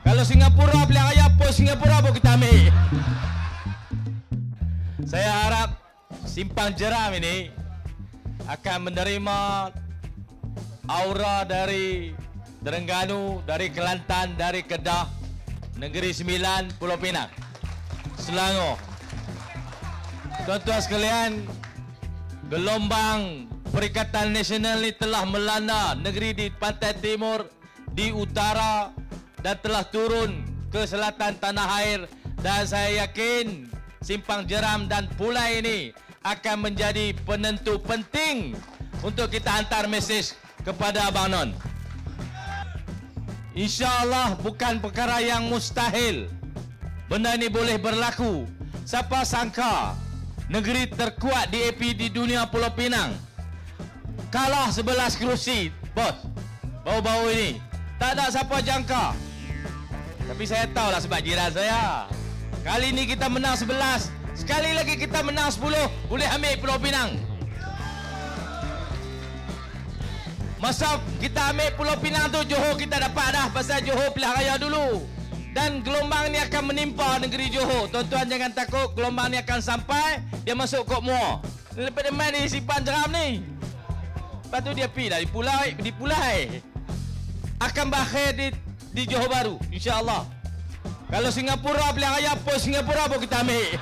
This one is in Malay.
Kalau Singapura pilihan raya pun Singapura pun kita ambil. Saya harap simpang jeram ini akan menerima aura dari Terengganu, dari Kelantan, dari Kedah, Negeri Sembilan, Pulau Pinang, Selangor. Tuan-tuan sekalian, gelombang Perikatan Nasional ini telah melanda negeri di pantai timur, di utara dan telah turun ke selatan tanah air dan saya yakin simpang jeram dan pulai ini akan menjadi penentu penting untuk kita hantar mesej kepada Abang Non. InsyaAllah bukan perkara yang mustahil. Benda ini boleh berlaku. Siapa sangka negeri terkuat di AP di dunia Pulau Pinang kalah 11 kerusi, bos. Bau-bau ini. Tak ada siapa jangka. Tapi saya tahulah sebab jiran saya. Kali ini kita menang 11. Sekali lagi kita menang 10. Boleh ambil Pulau Pinang. Masa kita ambil Pulau Pinang tu Johor kita dapat dah pasal Johor pilihan raya dulu. Dan gelombang ni akan menimpa negeri Johor. Tuan-tuan jangan takut gelombang ni akan sampai dia masuk Kok Muar. Lepas dia main di simpan jeram ni. Lepas tu dia pergi dah di Pulau di Pulai. Akan berakhir di di Johor Baru insya-Allah. Kalau Singapura pilihan raya pun Singapura pun kita ambil.